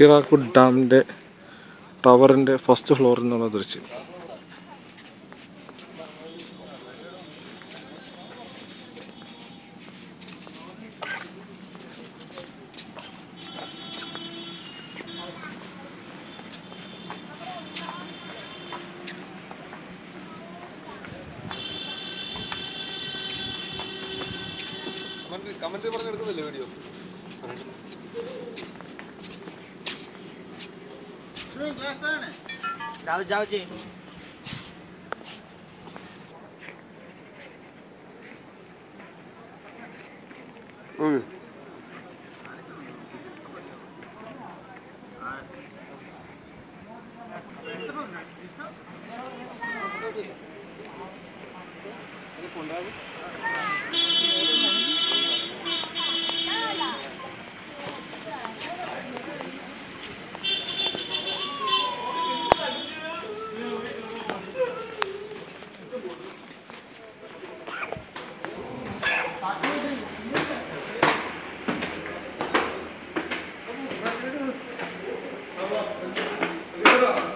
ഹിറാക്കുഡ് ഡാമിന്റെ ടവറിന്റെ ഫസ്റ്റ് ഫ്ലോറിൽ നിന്നുള്ള ദൃശ്യം. കമന്റ് പറഞ്ഞെടുക്കുന്നില്ലേ വീഡിയോ? જાઓ જાઓ જી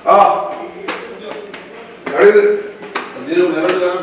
ആ. എവിടെയത് അഞ്ചിനും നിലവിൽ കാണാൻ